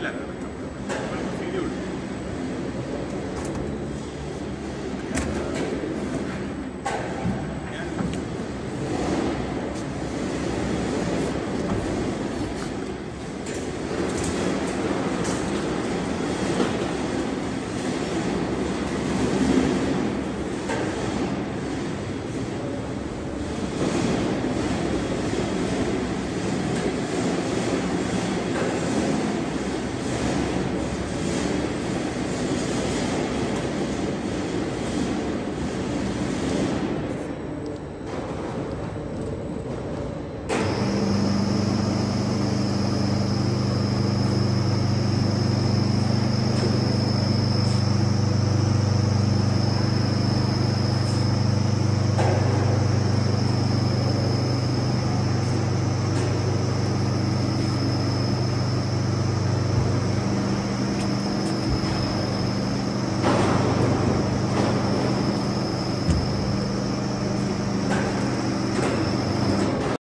Zealand.